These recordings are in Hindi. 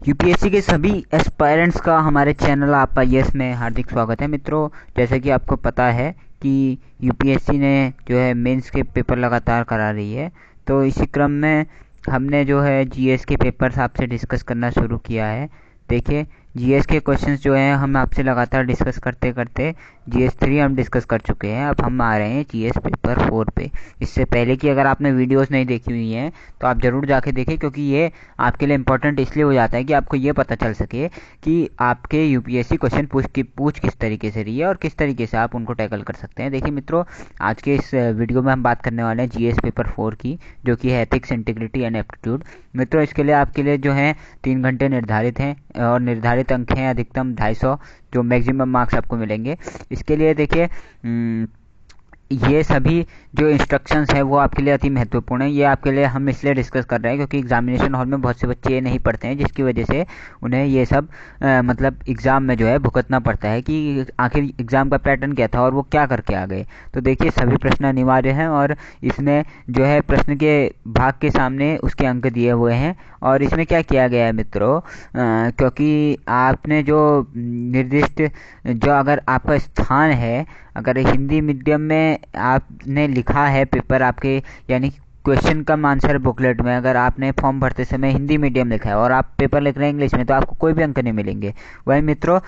यूपीएससी के सभी एस्पायरेंट्स का हमारे चैनल आपका यस में हार्दिक स्वागत है। मित्रों, जैसे कि आपको पता है कि यूपीएससी ने जो है मेंस के पेपर लगातार करा रही है। तो इसी क्रम में हमने जो है जीएस के पेपर्स आपसे डिस्कस करना शुरू किया है। देखिए जीएस के क्वेश्चंस जो हैं, हम आपसे लगातार डिस्कस करते करते जीएस थ्री हम डिस्कस कर चुके हैं। अब हम आ रहे हैं जीएस पेपर फोर पे। इससे पहले की अगर आपने वीडियोस नहीं देखी हुई हैं तो आप ज़रूर जाके देखें, क्योंकि ये आपके लिए इंपॉर्टेंट इसलिए हो जाता है कि आपको ये पता चल सके कि आपके यूपीएससी क्वेश्चन पूछ की पूछ किस तरीके से रही है और किस तरीके से आप उनको टैकल कर सकते हैं। देखिए मित्रों, आज के इस वीडियो में हम बात करने वाले हैं जीएस पेपर फोर की, जो कि है एथिक्स इंटीग्रिटी एंड एप्टीट्यूड मित्रों, इसके लिए आपके लिए जो है, तीन घंटे निर्धारित हैं और निर्धारित अंक हैं अधिकतम ढाई जो मैक्सिमम मार्क्स आपको मिलेंगे। इसके लिए देखिए ये सभी जो इंस्ट्रक्शंस है वो आपके लिए अति महत्वपूर्ण है। ये आपके लिए हम इसलिए डिस्कस कर रहे हैं क्योंकि एग्जामिनेशन हॉल में बहुत से बच्चे ये नहीं पढ़ते हैं जिसकी वजह से उन्हें ये सब आ, मतलब एग्ज़ाम में जो है भुगतना पड़ता है कि आखिर एग्ज़ाम का पैटर्न क्या था और वो क्या करके आ गए। तो देखिए सभी प्रश्न अनिवार्य हैं और इसमें जो है प्रश्न के भाग के सामने उसके अंक दिए हुए हैं। और इसमें क्या किया गया है मित्रों? क्योंकि आपने जो निर्दिष्ट जो अगर आपका स्थान है अगर हिंदी मीडियम में आपने लिखा है पेपर आपके यानी क्वेश्चन कम आंसर बुकलेट में अगर आपने फॉर्म भरते समय हिंदी मीडियम लिखा है और आप पेपर लिख रहे हैं इंग्लिश में तो आपको कोई भी अंक नहीं मिलेंगे। वही मित्रों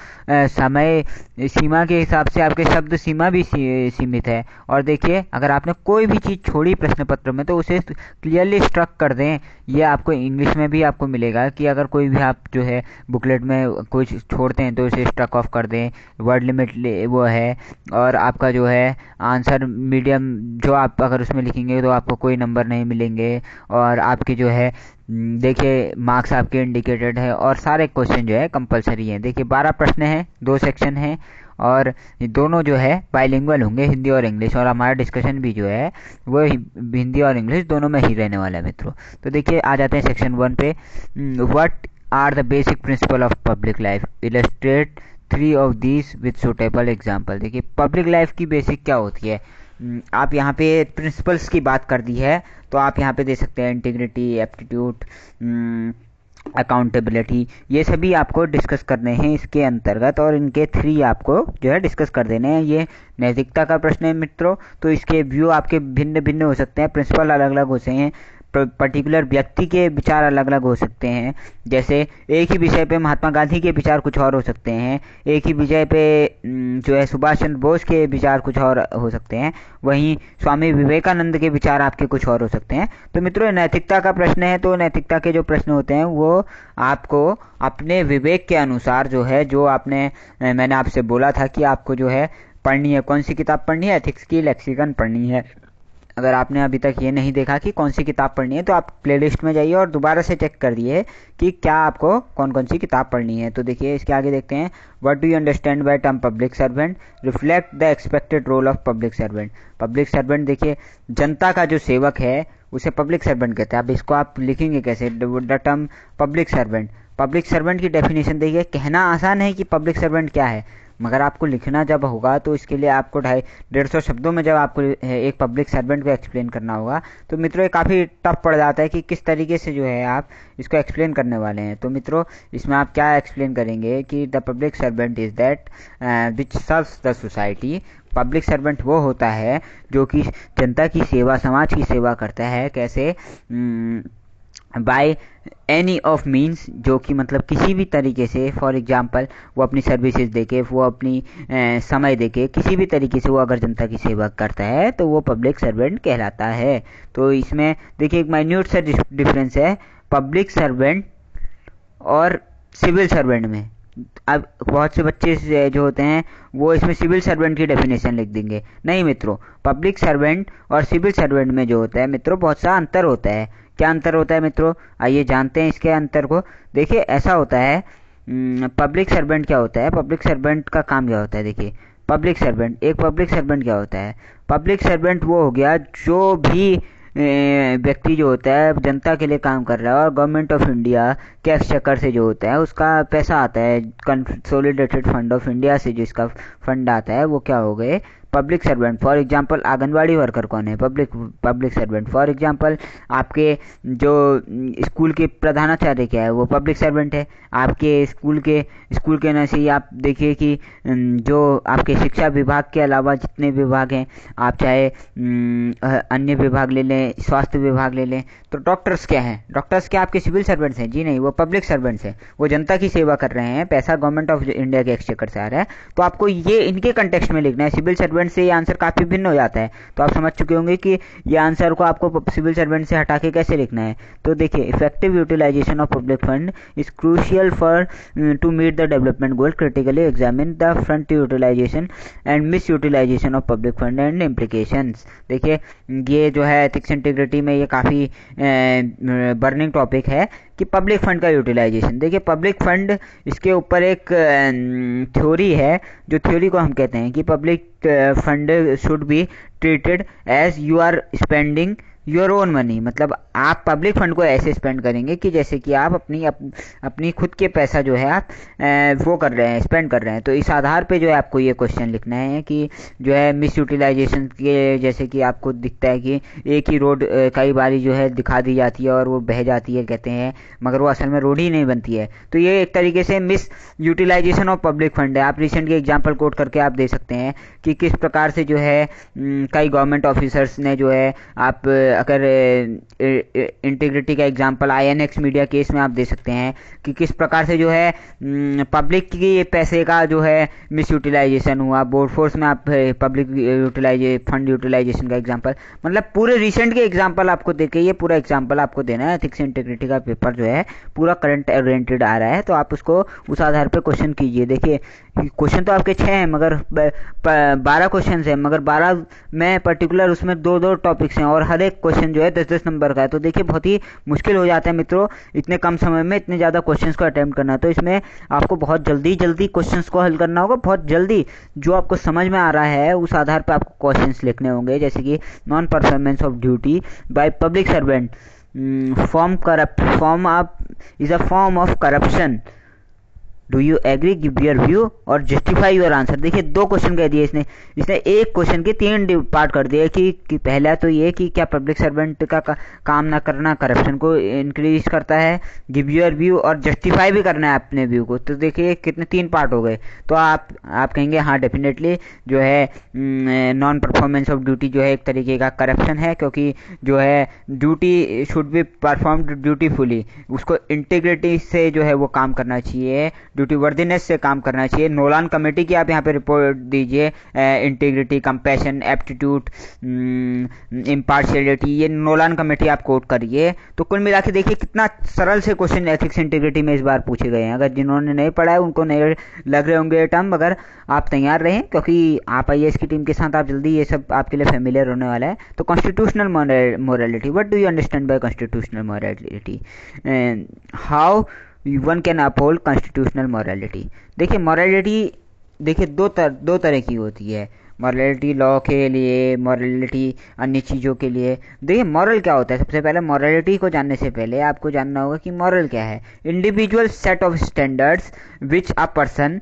समय, सीमा के हिसाब से आपके शब्द सीमा भी सीमित है। और देखिए, अगर आपने कोई भी चीज़ छोड़ी प्रश्न पत्र में तो उसे क्लियरली स्ट्रक कर दें। ये आपको इंग्लिश में भी आपको मिलेगा कि अगर कोई भी आप जो है बुकलेट में कुछ छोड़ते हैं तो उसे स्ट्रक ऑफ़ कर दें। वर्ड लिमिट वो है। और आपका जो है आंसर मीडियम जो आप अगर उसमें लिखेंगे तो आपको कोई नंबर नहीं मिलेंगे। और आपके जो है देखिए मार्क्स आपके इंडिकेटेड है और सारे क्वेश्चन जो है कंपलसरी हैं। देखिए बारह प्रश्न हैं दो सेक्शन हैं और दोनों जो है बाइलिंगुअल होंगे हिंदी और इंग्लिश और हमारा डिस्कशन भी जो है वो हिंदी और इंग्लिश दोनों में ही रहने वाला है मित्रों। तो देखिए आ जाते हैं सेक्शन वन पे। What are the basic principle of public life illustrate three of these with suitable example देखिए पब्लिक लाइफ की बेसिक क्या होती है? हम्म, आप यहाँ पे प्रिंसिपल्स की बात कर दी है तो आप यहाँ पे दे सकते हैं इंटीग्रिटी एप्टीट्यूड अकाउंटेबिलिटी ये सभी आपको डिस्कस करने हैं इसके अंतर्गत और इनके थ्री आपको जो है डिस्कस कर देने हैं। ये नैतिकता का प्रश्न है मित्रों तो इसके व्यू आपके भिन्न भिन्न हो सकते हैं प्रिंसिपल अलग अलग होते हैं। पर्टिकुलर व्यक्ति के विचार अलग अलग हो सकते हैं। जैसे, एक ही विषय पे महात्मा गांधी के विचार कुछ और हो सकते हैं। एक ही विषय पे जो है सुभाष चंद्र बोस के विचार कुछ और हो सकते हैं। वहीं स्वामी विवेकानंद के विचार आपके कुछ और हो सकते हैं। तो मित्रों नैतिकता का प्रश्न है तो नैतिकता के जो प्रश्न होते हैं, वो आपको अपने विवेक के अनुसार जो है, जो आपने मैंने आपसे बोला था कि आपको जो है पढ़नी है, कौन सी किताब पढ़नी है? एथिक्स की लेक्सिकन पढ़नी है। अगर आपने अभी तक ये नहीं देखा कि कौन सी किताब पढ़नी है तो आप प्लेलिस्ट में जाइए और दोबारा से चेक कर दिए कि क्या आपको कौन कौन सी किताब पढ़नी है। तो देखिए, इसके आगे देखते हैं what do you understand by term public servant reflect the expected role of public servant public servant देखिए, जनता का जो सेवक है, उसे पब्लिक सर्वेंट कहते हैं। अब इसको आप लिखेंगे कैसे? The term public servant public servant की डेफिनेशन देखिए, कहना आसान है कि पब्लिक सर्वेंट क्या है। मगर आपको लिखना जब होगा तो इसके लिए आपको ढाई, डेढ़ सौ शब्दों में जब आपको एक पब्लिक सर्वेंट को एक्सप्लेन करना होगा तो मित्रों, ये काफ़ी टफ पड़ जाता है कि किस तरीके से जो है आप इसको एक्सप्लेन करने वाले हैं। तो मित्रों, इसमें आप क्या एक्सप्लेन करेंगे कि the public servant is that which serves the society public servant वो होता है जो कि जनता की सेवा, समाज की सेवा करता है। कैसे? बाय एनी ऑफ़ मीन्स जो कि मतलब किसी भी तरीके से फॉर एग्जांपल वो अपनी सर्विसेज़ देके वो अपनी ए, समय देके किसी भी तरीके से वो अगर जनता की सेवा करता है तो वो पब्लिक सर्वेंट कहलाता है। तो इसमें देखिए एक माइन्यूट सा डिफरेंस है। पब्लिक सर्वेंट और सिविल सर्वेंट में। अब बहुत से बच्चे जो होते हैं वो इसमें सिविल सर्वेंट की डेफिनेशन लिख देंगे। नहीं मित्रों पब्लिक सर्वेंट और सिविल सर्वेंट में जो होता है मित्रों बहुत सा अंतर होता है। क्या अंतर होता है मित्रों? आइए जानते हैं इसके अंतर को। देखिए, ऐसा होता है पब्लिक सर्वेंट क्या होता है? पब्लिक सर्वेंट का काम क्या होता है? देखिए पब्लिक सर्वेंट एक पब्लिक सर्वेंट क्या होता है? पब्लिक सर्वेंट वो हो गया जो भी व्यक्ति जो होता है, जनता के लिए काम कर रहा है और गवर्नमेंट ऑफ़ इंडिया के एक्सचकर से जो होता है, उसका पैसा आता है कंसोलिडेटेड फंड ऑफ़ इंडिया से जो इसका फंड आता है, वो क्या हो गए? Public servant for example anganwadi worker कौन है? Public public servant for example आपके जो स्कूल के प्रधानाचार्य क्या है? वो पब्लिक सर्वेंट है। आपके स्कूल के स्कूल के न से आप देखिए कि जो आपके शिक्षा विभाग के अलावा जितने विभाग हैं, आप चाहे अन्य विभाग ले लें, स्वास्थ्य विभाग ले लें तो डॉक्टर्स क्या हैं? डॉक्टर्स क्या आपके सिविल सर्वेंट्स हैं? जी नहीं, वो पब्लिक सर्वेंट्स हैं। वो जनता की सेवा कर रहे हैं, पैसा गवर्नमेंट ऑफ़ इंडिया के एक्सचेकर से आ रहा है। तो आपको ये इनके कंटेक्स्ट में लिखना है सिविल सर्वेंट से ये आंसर काफ़ी भिन्न हो जाता है। तो आप समझ चुके होंगे कि ये आंसर को आपको सिविल सर्वेंट से हटा के कैसे लिखना है। तो देखिए effective utilisation of public fund is crucial for to meet the development goal critically examine the front utilisation and misutilisation of public fund and implication देखिए, ये जो है एथिक्स इंटीग्रिटी में ये काफ़ी बर्निंग टॉपिक है। कि पब्लिक फंड का यूटिलाइजेशन देखिए पब्लिक फंड इसके ऊपर एक थ्योरी है, जो थ्योरी को हम कहते हैं कि public fund should be treated as you are spending your own money मतलब आप पब्लिक फंड को ऐसे स्पेंड करेंगे कि जैसे कि आप अपनी अप, अपनी खुद के पैसा जो है आप वो कर रहे हैं स्पेंड कर रहे हैं। तो इस आधार पे जो है आपको ये क्वेश्चन लिखना है कि जो है मिस यूटिलाइजेशन के जैसे कि आपको दिखता है कि एक ही रोड कई बारी जो है दिखा दी जाती है और वो बह जाती है कहते हैं मगर वो असल में रोड ही नहीं बनती है। तो ये एक तरीके से misutilisation of public fund है। आप रिसेंट के एग्ज़ाम्पल कोट करके आप दे सकते हैं कि किस प्रकार से जो है कई गवर्नमेंट ऑफिसर्स ने जो है आप अगर इंटीग्रिटी का एग्जांपल आईएनएक्स मीडिया केस में आप दे सकते हैं कि किस प्रकार से जो है पब्लिक की पैसे का जो है मिस यूटिलाइजेशन हुआ बोर्ड फोर्स में आप पब्लिक यूटिलाइजे फंड यूटिलाइजेशन का एग्जांपल मतलब पूरे रिसेंट के एग्जांपल आपको देखे ये पूरा एग्जांपल आपको देना है एथिक्स इंटीग्रिटी का पेपर जो है, पूरा करंट ओरिएंटेड आ रहा है तो आप उसको, उस आधार पर क्वेश्चन कीजिए। देखिए क्वेश्चन तो आपके छः हैं, मगर बारह क्वेश्चन हैं, मगर बारह में पर्टिकुलर उसमें दो दो टॉपिक्स हैं, और हर एक क्वेश्चन जो है दस दस नंबर का है। तो देखिए, बहुत ही मुश्किल हो जाता है मित्रों, इतने कम समय में इतने ज़्यादा क्वेश्चंस को अटेम्प्ट करना। तो इसमें आपको बहुत जल्दी जल्दी क्वेश्चंस को हल करना होगा। बहुत जल्दी जो आपको समझ में आ रहा है, उस आधार पर आपको क्वेश्चन लिखने होंगे। जैसे कि non performance of duty by public servant form corrupt form of is a form of corruption do you agree give your view और जस्टिफाई योर आंसर देखिए दो क्वेश्चन कह दिए इसने। इसने एक क्वेश्चन के तीन पार्ट कर दिए कि, कि पहला तो ये कि क्या पब्लिक सर्वेंट का, का काम ना करना करप्शन को इंक्रीज करता है। गिव योर व्यू और जस्टिफाई भी करना है अपने व्यू को। तो देखिए कितने तीन पार्ट हो गए। तो आप आप कहेंगे हाँ डेफिनेटली जो है नॉन परफॉर्मेंस ऑफ़ ड्यूटी जो है एक तरीके का करप्शन है क्योंकि जो है duty should be perform dutifully उसको इंटीग्रिटी से जो है वो काम करना चाहिए। ड्यूटी वर्दीनेस से काम करना चाहिए। नोलान कमेटी की आप यहाँ पे रिपोर्ट दीजिए इंटीग्रिटी कंपैशन एप्टीट्यूड इम्पार्शियलिटी ये नोलान कमेटी आप कोट करिए। तो कुल मिला के देखिए कितना सरल से क्वेश्चन एथिक्स इंटीग्रिटी में इस बार पूछे गए हैं। अगर जिन्होंने नहीं पढ़ा है, उनको नहीं लग रहे होंगे टर्म मगर आप तैयार रहें, क्योंकि आप आई की टीम के साथ, आप जल्दी ये सब आपके लिए फेमिलियर होने वाला है। तो constitutional morality what do you understand by constitutional morality how one can uphold constitutional morality देखिए मॉरलिटी देखिए, दो तर, दो तरह की होती है। मॉरलिटी लॉ के लिए मॉरलिटी अन्य चीज़ों के लिए। देखिए मॉरल क्या होता है? सबसे पहले मॉरलिटी को जानने से पहले आपको जानना होगा कि मॉरल क्या है। Individual set of standards which a person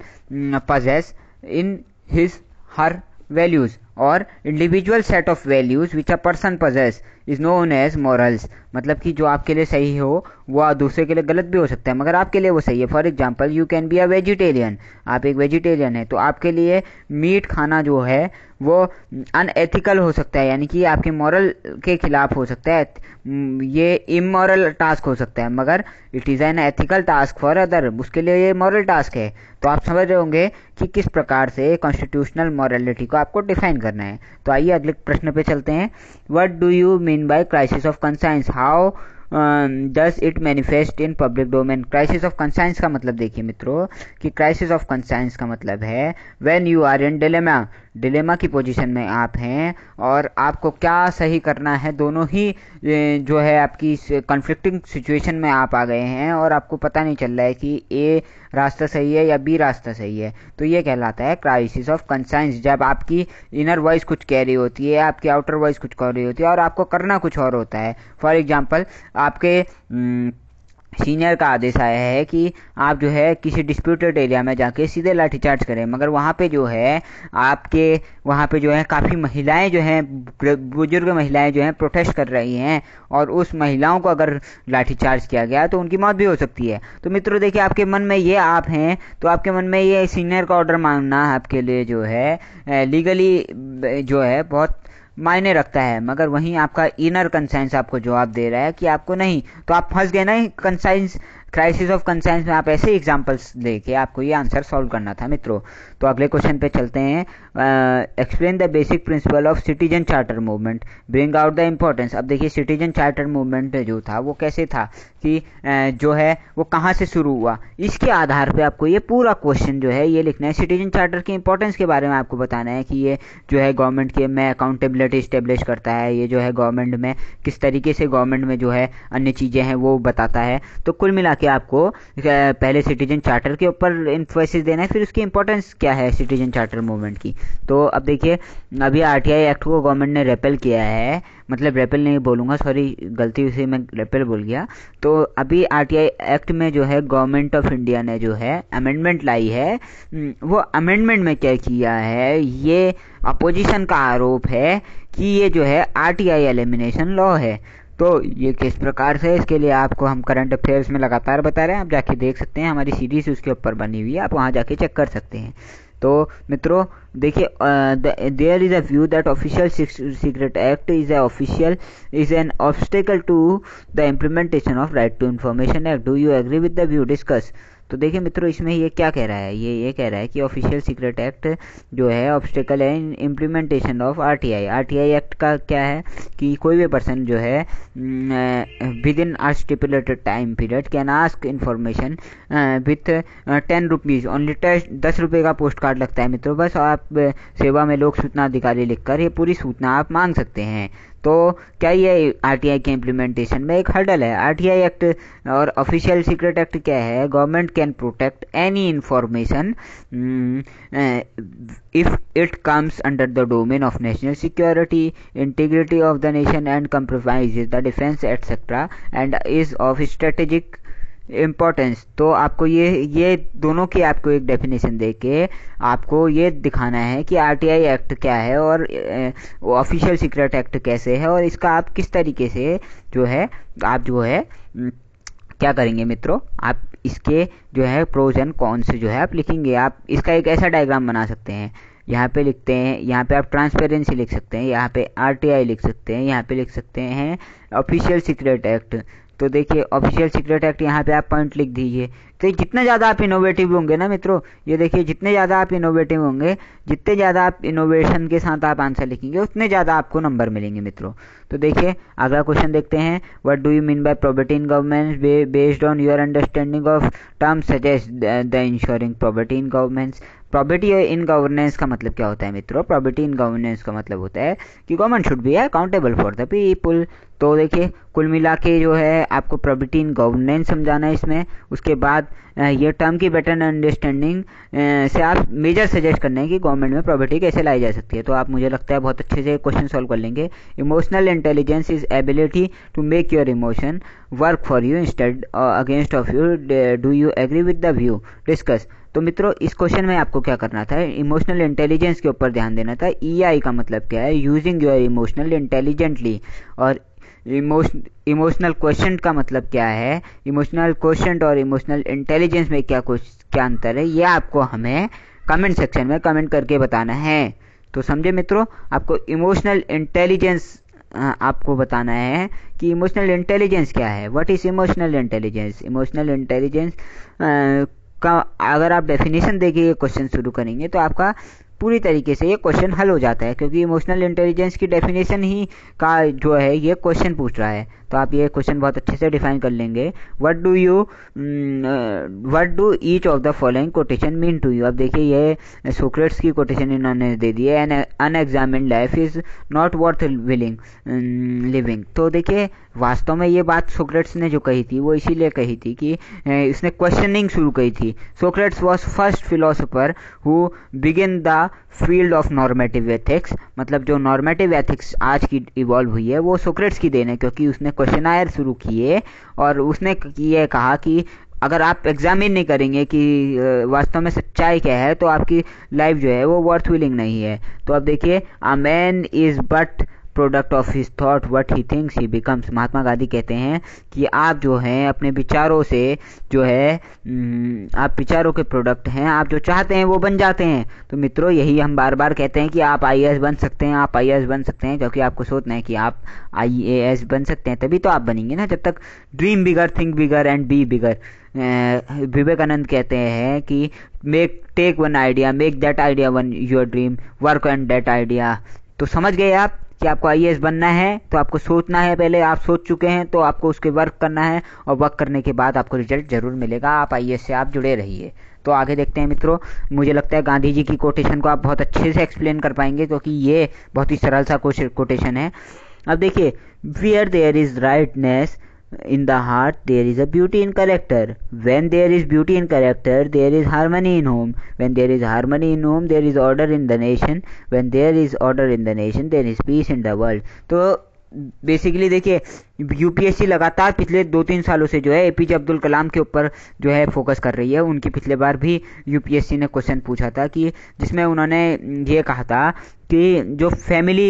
possess in his her values और individual set of values which a person possess is known as morals मतलब कि जो आपके लिए सही हो, वो दूसरे के लिए गलत भी हो सकता है, मगर आपके लिए वो सही है। For example you can be a vegetarian आप एक वेजिटेरियन है तो आपके लिए मीट खाना जो है, वो अनएथिकल हो सकता है, यानी कि आपके मॉरल के खिलाफ हो सकता है। ये इमोरल टास्क हो सकता है, मगर it is an ethical task for other उसके लिए ये मॉरल टास्क है। तो आप समझ रहे होंगे कि किस प्रकार से कॉन्स्टिट्यूशनल मॉरलिटी को आपको डिफाइन करना है। तो आइए अगले प्रश्न पे चलते हैं। What do you mean by crisis of conscience how does it manifest in public domain crisis of conscience का मतलब देखिए मित्रों, कि क्राइसिस ऑफ़ कंसाइंस का मतलब है when you are in dilemma dilemma की पोजीशन में आप हैं और आपको क्या सही करना है, दोनों ही जो है आपकी कन्फ्लिक्टिंग सिचुएशन में आप आ गए हैं और आपको पता नहीं चल रहा है कि ए रास्ता सही है या बी रास्ता सही है। तो ये कहलाता है क्राइसिस ऑफ़ कंसाइंस जब आपकी इनर वॉइस कुछ कह रही होती है, आपकी आउटर वॉइस कुछ कह रही होती है और आपको करना कुछ और होता है। फॉर एग्ज़ाम्पल आपके सीनियर का आदेश आया है कि आप जो है किसी डिस्प्यूटेड एरिया में जाके सीधे लाठीचार्ज करें। मगर वहाँ पे जो है, आपके वहाँ पे जो है काफ़ी महिलाएँ जो हैं, बुज़ुर्ग महिलाएँ जो हैं प्रोटेस्ट कर रही हैं और उस महिलाओं को अगर लाठीचार्ज किया गया तो उनकी मौत भी हो सकती है। तो मित्रों, देखिए, आपके मन में ये आप हैं तो आपके मन में ये सीनियर का ऑर्डर मांगना आपके लिए जो है लीगली जो है, बहुत मायने रखता है, मगर वहीं आपका इनर कंसाइंस आपको जवाब दे रहा है कि आपको नहीं। तो आप फंस गए ना कंसाइंस क्राइसिस ऑफ़ कंसाइंस में आप ऐसे एग्जांपल्स लेके आपको ये आंसर सॉल्व करना था मित्रों। तो अगले क्वेश्चन पे चलते हैं। Explain the basic principle of citizen charter movement bring out the importance अब देखिए सिटीजन चार्टर मूवमेंट जो था वो कैसे था कि uh, जो है वो कहाँ से शुरू हुआ? इसके आधार पे आपको ये पूरा क्वेश्चन जो है ये लिखना है। सिटीजन चार्टर की इंपॉर्टेंस के बारे में आपको बताना है कि ये जो है गवर्नमेंट के में अकाउंटेबिलिटी स्टेब्लिश करता है। ये जो है गवर्नमेंट में किस तरीके से गवर्नमेंट में जो है अन्य चीज़ें हैं वो बताता है। तो कुल मिला के आपको पहले सिटीजन चार्टर के ऊपर इन्फोसिस देना है, फिर उसकी इंपॉर्टेंस क्या है सिटीजन चार्टर मूवमेंट की? तो अब देखिए, अभी आरटीआई एक्ट को गवर्नमेंट ने रेपल किया है मतलब रेपल नहीं बोलूँगा सॉरी गलती से मैं रेपल बोल गया। तो अभी आरटीआई एक्ट में जो है गवर्नमेंट ऑफ़ इंडिया ने जो है अमेंडमेंट लाई है। वो अमेंडमेंट में क्या किया है, ये अपोजिशन का आरोप है कि ये जो है आरटीआई एलिमिनेशन लॉ है। तो ये किस प्रकार से इसके लिए आपको हम करंट अफेयर्स में लगातार बता रहे हैं। आप जाके देख सकते हैं, हमारी सीरीज़ उसके ऊपर बनी हुई है। आप वहाँ जाके चेक कर सकते हैं। तो मित्रों, देखिए there is a view that official secret act is a official is an obstacle to the implementation of right to information act do you agree with the view discuss तो देखिए मित्रों, इसमें ये क्या कह रहा है? ये ये कह रहा है कि ऑफिशियल सीक्रेट एक्ट जो है ऑब्स्टिकल है in implementation of RTI RTI act का क्या है कि कोई भी पर्सन जो है within a stipulated time period can ask information with ten rupees only दस रुपये का पोस्ट कार्ड लगता है मित्रों, बस आप सेवा में लोक सूचना अधिकारी लिखकर ये पूरी सूचना आप मांग सकते हैं। तो क्या ये आरटीआई के इम्प्लीमेंटेशन में एक हर्डल है? आरटीआई एक्ट और ऑफिशियल सीक्रेट एक्ट क्या है? Government can protect any information if it comes under the domain of national security integrity of the nation and compromise the defence etcetera and is of strategic importance तो आपको ये ये दोनों की आपको एक डेफिनेशन दे के आपको ये दिखाना है कि आरटीआई एक्ट क्या है और ऑफिशियल सीक्रेट एक्ट कैसे है और इसका आप किस तरीके से जो है, आप जो है क्या करेंगे मित्रों? आप इसके जो है प्रोज एंड कौन से जो है आप लिखेंगे। आप इसका एक ऐसा डायग्राम बना सकते हैं। यहाँ पे लिखते हैं, यहाँ पे आप ट्रांसपेरेंसी लिख सकते हैं, यहाँ पे आरटीआई लिख सकते हैं, यहाँ पे लिख सकते हैं ऑफिशियल सीक्रेट एक्ट तो देखिए ऑफिशियल सीक्रेट एक्ट यहाँ पे आप पॉइंट लिख दीजिए। तो जितने ज़्यादा आप इनोवेटिव होंगे ना मित्रों, ये देखिए, जितने ज़्यादा आप इनोवेटिव होंगे, जितने ज़्यादा आप इनोवेशन के साथ आप आंसर लिखेंगे, उतने ज़्यादा आपको नंबर मिलेंगे मित्रों। तो देखिए, अगला क्वेश्चन देखते हैं। What do you mean by property in government based on your understanding of term suggest the insuring property in governments property in governance का मतलब क्या होता है मित्रों? प्रॉपर्टी इन गवर्नेंस का मतलब होता है कि government should be accountable for the people तो देखिए, कुल मिला के जो है, आपको प्रॉपर्टी इन गवर्नेंस समझाना है इसमें। उसके बाद ये टर्म की बेटर अंडरस्टैंडिंग से आप मेजर सजेस्ट करने हैं कि गवर्नमेंट में प्रॉपर्टी कैसे लाई जा सकती है। तो आप मुझे लगता है बहुत अच्छे से क्वेश्चन सॉल्व कर लेंगे। Emotional intelligence is ability to make your emotion work for you instead against of you do you agree with the view discuss तो मित्रों, इस क्वेश्चन में आपको क्या करना था? इमोशनल इंटेलिजेंस के ऊपर ध्यान देना था। ई आई का मतलब क्या है? यूजिंग योर इमोशनल इंटेलिजेंटली और इमोशनल क्वेश्चन का मतलब क्या है? इमोशनल क्वेश्चन और इमोशनल इंटेलिजेंस में क्या कुछ, क्या अंतर है? ये आपको हमें कमेंट सेक्शन में कमेंट करके बताना है। तो समझे मित्रों, आपको इमोशनल इंटेलिजेंस आपको बताना है कि इमोशनल इंटेलिजेंस क्या है। What is emotional intelligence emotional intelligence का अगर आप डेफिनेशन ये क्वेश्चन शुरू करेंगे तो आपका पूरी तरीके से ये क्वेश्चन हल हो जाता है, क्योंकि इमोशनल इंटेलिजेंस की डेफिनेशन ही का जो है, ये क्वेश्चन पूछ रहा है। तो आप ये क्वेश्चन बहुत अच्छे से डिफाइन कर लेंगे। What do you what do each of the following quotation mean to you अब देखिए, ये सोक्रेट्स की कोटेशन इन्होंने दे दी है। An unexamined life is not worth willing living तो देखिए, वास्तव में ये बात सोक्रेट्स ने जो कही थी, वो इसीलिए कही थी कि इसने क्वेश्चनिंग शुरू कही थी। Socrates was first philosopher who begin the field of normative ethics मतलब जो नॉर्मेटिव एथिक्स आज की इवॉल्व हुई है, वो सोक्रेट्स की देन है, क्योंकि उसने क्वेश्चन आयर शुरू किए और उसने ये कहा कि अगर आप एग्जामिन नहीं करेंगे कि वास्तव में सच्चाई क्या है तो आपकी लाइफ जो है वो वर्थ विलिंग नहीं है। तो अब देखिए a man is but product of his thought what he thinks he becomes Mahatma Gandhi कहते हैं कि आप जो हैं, अपने विचारों से जो है आप विचारों के प्रोडक्ट हैं, आप जो चाहते हैं वो बन जाते हैं। तो मित्रों, यही हम बार बार कहते हैं कि आप आईएएस बन सकते हैं, आप आईएएस बन सकते हैं, क्योंकि आपको सोचना है कि आप आई बन सकते हैं, तभी तो आप बनेंगे ना, जब तक dream bigger think bigger and be bigger Vivekananda कहते हैं कि make take one idea make that idea one your dream work on that idea तो समझ गए आप? कि आपको आईएएस बनना है तो आपको सोचना है। पहले आप सोच चुके हैं तो आपको उसके वर्क करना है और वर्क करने के बाद आपको रिज़ल्ट ज़रूर मिलेगा। आप आई से आप जुड़े रहिए। तो आगे देखते हैं मित्रों, मुझे लगता है गांधी जी की कोटेशन को आप बहुत अच्छे से एक्सप्लेन कर पाएँगे क्योंकि ये बहुत ही सरल सा कोटेशन है। अब देखिए where there is rightness in the heart there is a beauty in character when there is beauty in character there is harmony in home when there is harmony in home there is order in the nation when there is order in the nation there is peace in the world तो बेसिकली देखिए यूपीएससी लगातार पिछले दो तीन सालों से जो है एपीजे अब्दुल कलाम के ऊपर जो है फोकस कर रही है। उनकी पिछले बार भी यूपीएससी ने क्वेश्चन पूछा था कि, जिसमें उन्होंने ये कहा था कि जो फैमिली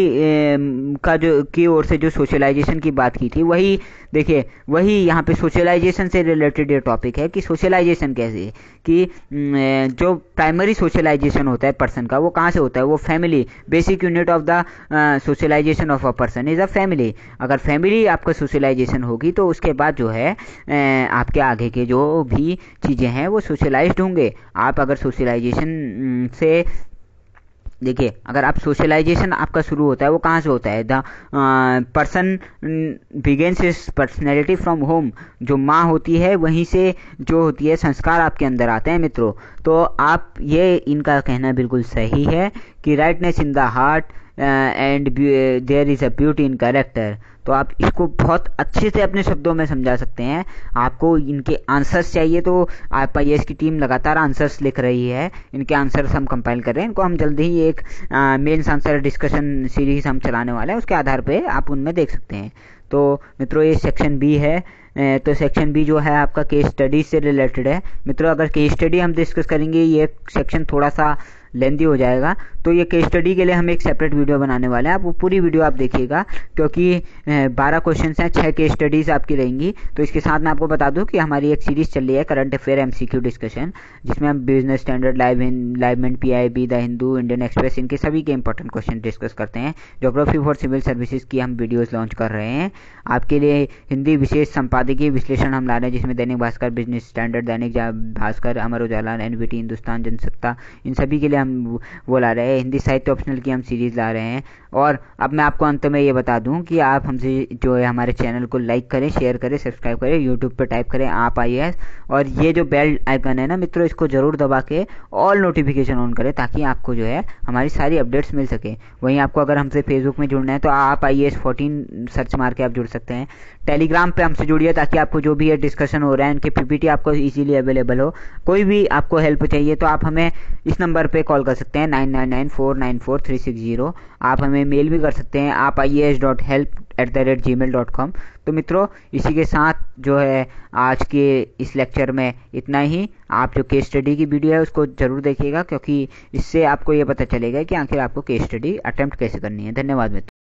का जो, की ओर से जो सोशलाइजेशन की बात की थी, वही, देखिए, वही यहाँ पे सोशलाइजेशन से रिलेटेड ये टॉपिक है कि सोशलाइजेशन कैसे कि जो प्राइमरी सोशलाइजेशन होता है पर्सन का, वो कहाँ से होता है? वो family basic unit of the socialization of a person is a family अगर फैमिली आपका सोशलाइजेशन होगी तो उसके बाद जो है आपके आगे के जो भी चीज़ें हैं, वो सोशलाइज्ड होंगे। आप अगर सोशलाइजेशन से देखिए, अगर आप सोशलाइजेशन आपका शुरू होता है, वो कहाँ से होता है? The person begins is personality from home जो माँ होती है, वहीं से जो होती है, संस्कार आपके अंदर आते हैं मित्रों। तो आप ये, इनका कहना बिल्कुल सही है कि rightness in the heart and there is a beauty in character तो आप इसको बहुत अच्छे से अपने शब्दों में समझा सकते हैं। आपको इनके आंसर्स चाहिए तो आप आई की टीम लगातार आंसर्स लिख रही है। इनके आंसर्स हम कंपाइल कर रहे हैं। इनको हम जल्दी ही एक मेन्स आंसर डिस्कशन सीरीज़ हम चलाने वाले हैं। उसके आधार पर आप उनमें देख सकते हैं। तो मित्रों, ये सेक्शन बी है। तो सेक्शन बी जो है आपका केस स्टडी से रिलेटेड है। मित्रों, अगर केस स्टडी हम डिस्कस करेंगे, ये सेक्शन थोड़ा सा लेंदी हो जाएगा। तो ये केस स्टडी के लिए हम एक सेपरेट वीडियो बनाने वाले हैं। आप वो पूरी वीडियो आप देखिएगा, क्योंकि बारह क्वेश्चन हैं छः केस स्टडीज़ आपकी रहेंगी। तो इसके साथ मैं आपको बता दूँ कि हमारी एक सीरीज़ चल रही है करंट अफेयर एमसीक्यू डिस्कशन जिसमें हम Business Standard live live Livemint P I B the Hindu Indian Express इनके सभी के इंपॉर्टेंट क्वेश्चन डिस्कस करते हैं। जोग्राफी फॉर सिविल सर्विसेज़ की हम वीडियोज़ लॉन्च कर रहे हैं। आपके लिए हिंदी विशेष संपादकीय विश्लेषण हम ला रहे हैं, जिसमें दैनिक Bhaskar business standard Dainik Bhaskar, Amar Ujala NDTV Hindustan, Jansatta, इन सभी के लिए हम वो ला रहे हैं। हिंदी साहित्य ऑप्शनल की हम सीरीज़ ला रहे हैं। और अब मैं आपको अंत में ये बता दूँ कि आप हमसे जो है हमारे चैनल को लाइक करें शेयर करें सब्सक्राइब करें यूट्यूब पर टाइप करें, आप आईएएस और ये जो बेल आइकन है ना मित्रों, इसको ज़रूर दबा के ऑल नोटिफिकेशन ऑन करें ताकि आपको जो है हमारी सारी अपडेट्स मिल सके। वहीं आपको अगर हमसे फेसबुक में जुड़ना है तो आप आई एस सर्च मार के आप जुड़ सकते हैं। टेलीग्राम पे हमसे जुड़िए ताकि आपको जो भी है डिस्कशन हो रहा है, इनके पीपीटी आपको इजीली अवेलेबल हो। कोई भी आपको हेल्प चाहिए तो आप हमें इस नंबर पे कॉल कर सकते हैं nine nine nine four nine four three six zero आप हमें मेल भी कर सकते हैं, आप I S dot help at the rate G mail dot com तो मित्रों, इसी के साथ जो है आज के इस लेक्चर में इतना ही। आप जो केस स्टडी की वीडियो है, उसको ज़रूर देखिएगा, क्योंकि इससे आपको ये पता चलेगा कि आखिर आपको केस स्टडी अटेम्प्ट कैसे करनी है। धन्यवाद मित्रों।